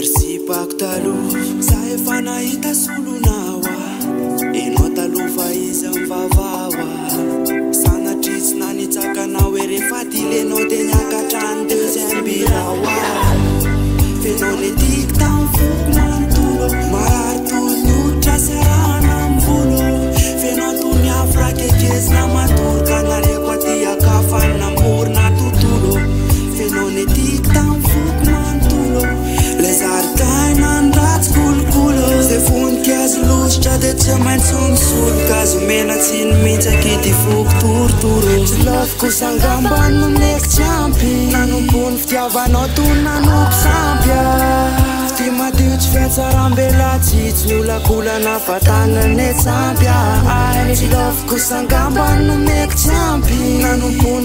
rsipaktalu saefanaitaskulunawa emotalufa maintsonosono kazo mena tsy ny mihntsakydi voko torotorobopomoimatiotsy fiatsarambelatsy tsy olakolanabatanane tsampy akobomomoom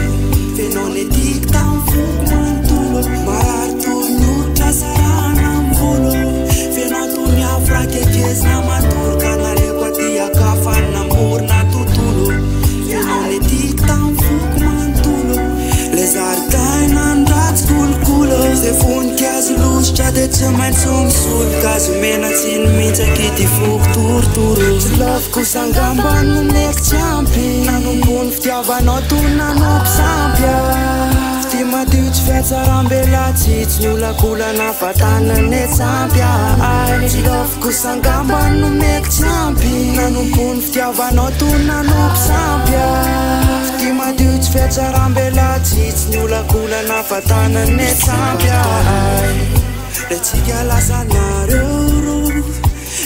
fonikiazo losotra de tsy maintsomo soly kazomenatsy ny mihtsaky dy footorotorobelatsitsy ny olakolana vatannane tsampya tsitsy nyolakolanafatanane tsambyi la tsika lasa nareoro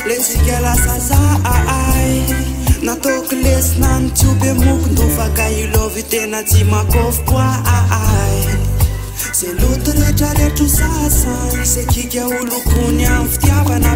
la tsika lasa za ai natako lesinany tsobe mokondofaka ilovytena jymakof boa ai za lotorehetra retro sasa sa kika olokony aminy fitiavana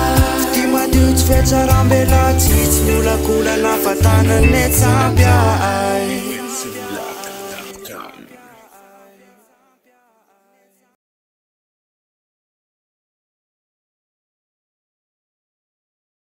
dut fecarambelatיs דulaculanafatanăנeצabei